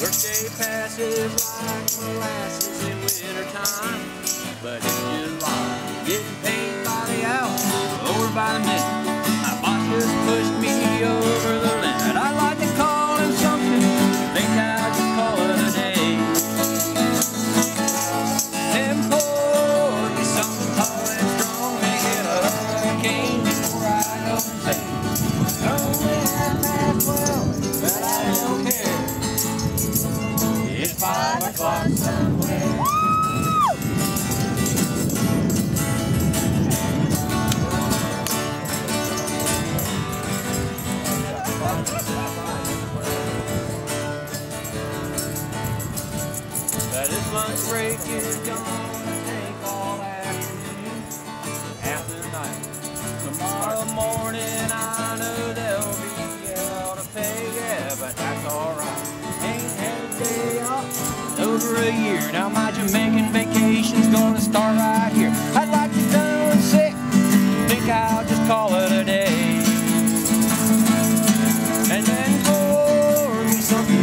Workday passes like molasses in wintertime. Five o'clock somewhere. But this lunch break is gonna take all afternoon, night. Tomorrow morning I know they'll be able to pay, yeah, but that's alright. In a year. Now my Jamaican vacation's gonna start right here. I'd like to go and sick, think I'll just call it a day. And then pour me something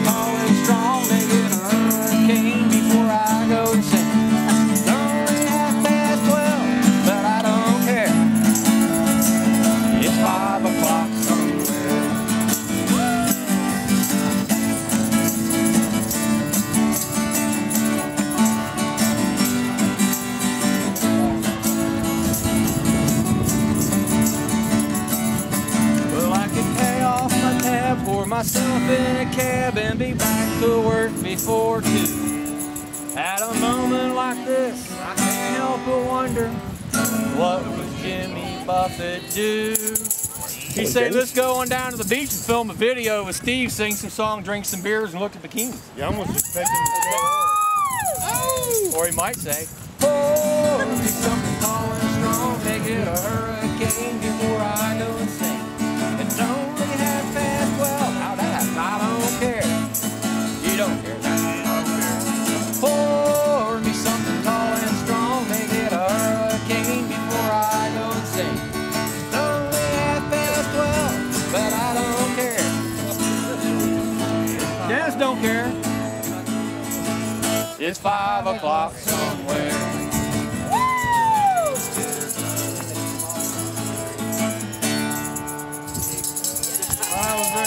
myself in a cab, and be back to work before two. At a moment like this, I can't help but wonder what would Jimmy Buffett do? He said, let's go on down to the beach and film a video with Steve, sing some song, drink some beers, and look at bikinis. You almost expecting to Oh! Or he might say, pour don't care. It's five o'clock somewhere.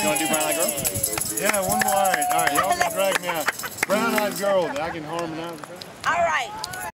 You want to do Brown Eyed Girl? Yeah, one more. All right, all right. Y'all can drag me out. Brown Eyed Girl. I can harmonize. All right.